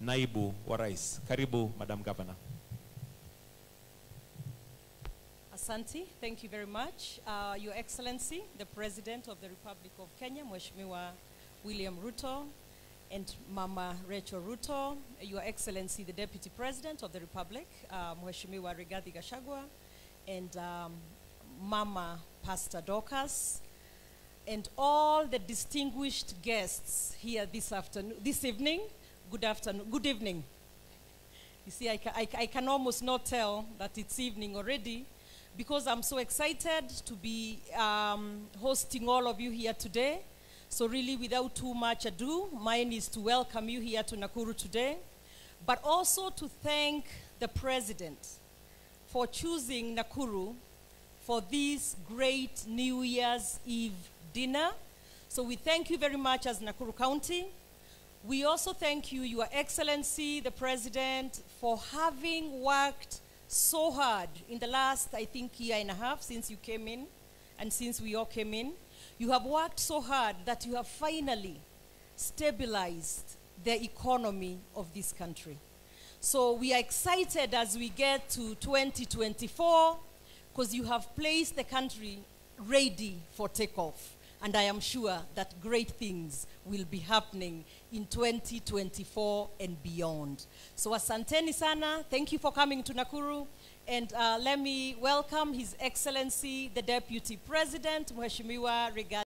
naibu wa rais. Karibu Madam Governor. Asante, thank you very much. Uh, Your Excellency, the President of the Republic of Kenya, Mheshimiwa William Ruto, and Mama Rachel Ruto, Your Excellency, the Deputy President of the Republic, uh, Mheshimiwa Rigathi Gachagua, and um, Mama Pastor Dorcas, and all the distinguished guests here this afternoon, this evening. Good afternoon, good evening. You see, I, I, I can almost not tell that it's evening already because I'm so excited to be um, hosting all of you here today. So, really, without too much ado, mine is to welcome you here to Nakuru today, but also to thank the President for choosing Nakuru for this great New Year's Eve dinner. So, we thank you very much as Nakuru County. We also thank you, Your Excellency, the President, for having worked so hard in the last, I think, year and a half since you came in and since we all came in. You have worked so hard that you have finally stabilized the economy of this country. So we are excited as we get to 2024 because you have placed the country ready for takeoff. And I am sure that great things will be happening in 2024 and beyond. So asanteni sana. Thank you for coming to Nakuru. And uh, let me welcome His Excellency, the Deputy President, Mheshimiwa Rigathi.